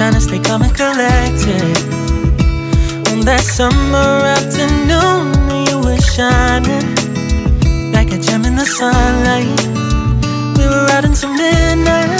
Trying to stay calm and collected. On that summer afternoon, you were shining like a gem in the sunlight. We were out until midnight,